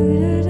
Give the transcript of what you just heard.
Ooh.